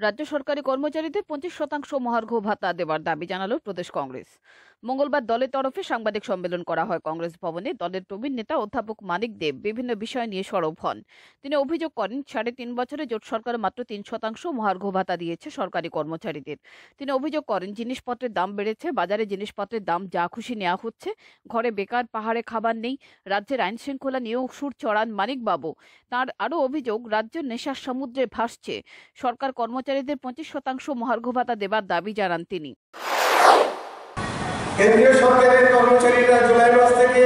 রাজ্য সরকারি কর্মচারীদের পঁচিশ শতাংশ মহার্ঘ ভাতা দেওয়ার দাবি জানালো প্রদেশ কংগ্রেস। মঙ্গলবার দলের তরফে সাংবাদিক সম্মেলন করা হয় কংগ্রেস ভবনে। দলের প্রবীণ নেতা অধ্যাপক মানিক দেব বিভিন্ন বিষয় নিয়ে সরব হন। তিনি অভিযোগ করেন, সাড়ে তিন বছরে জোট সরকার মাত্র তিন শতাংশ মহার্ঘ ভাতা দিয়েছে সরকারি কর্মচারীদের। তিনি অভিযোগ করেন, জিনিসপত্রের দাম বেড়েছে, বাজারে জিনিসপত্রের দাম যা খুশি নেওয়া হচ্ছে, ঘরে বেকার, পাহাড়ে খাবার নেই, রাজ্যের আইন শৃঙ্খলা নিয়েও সুর চড়ান মানিকবাবু। তার আরও অভিযোগ, রাজ্য নেশার সমুদ্রে ভাসছে, সরকার কর্মচারীদের পঁচিশ শতাংশ মহার্ঘ ভাতা দেবার দাবি জানান তিনি। কেন্দ্রীয় সরকারের কর্মচারীরা জুলাই মাস থেকে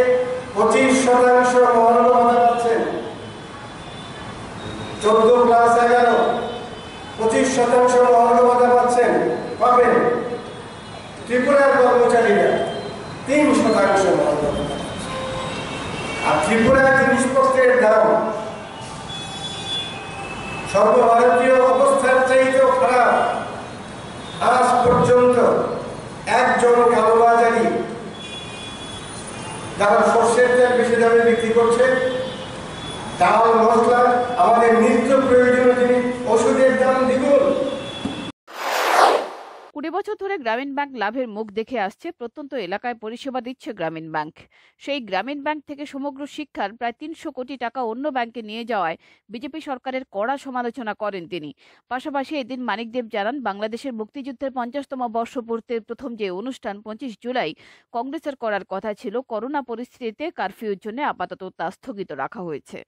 পঁচিশ শতাংশ মহার্ঘ ভাতা পাচ্ছেন। চোদ্দ এগারো, পঁচিশ শতাংশ মহার্ঘ ভাতা পাচ্ছেন, পাবেন ত্রিপুরার কর্মচারীরা, তিন শতাংশ আর ত্রিপুরার জিনিসপত্রের দাম সর্বভারতীয় চাইতেও আজ পর্যন্ত একজন কালোবাজারি যারা সর্ষের তেল বেশি দামে বিক্রি করছে ডাল মশলা আমাদের নিত্য বছর ধরে গ্রামীণ ব্যাংক লাভের মুখ দেখে আসছে, প্রত্যন্ত এলাকায় পরিষেবা দিচ্ছে গ্রামীণ ব্যাংক। সেই গ্রামীণ ব্যাংক থেকে সমগ্র শিক্ষার প্রায় তিনশো কোটি টাকা অন্য ব্যাংকে নিয়ে যাওয়ায় বিজেপি সরকারের কড়া সমালোচনা করেন তিনি। পাশাপাশি এদিন মানিকদেব জানান, বাংলাদেশের মুক্তিযুদ্ধের পঞ্চাশতম বর্ষপূর্তির প্রথম যে অনুষ্ঠান পঁচিশ জুলাই, কংগ্রেসের করার কথা ছিল, করোনা পরিস্থিতিতে কারফিউর জন্য আপাতত তা স্থগিত রাখা হয়েছে।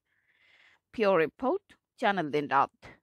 পিওর রিপোর্ট, চ্যানেল দিন রাত।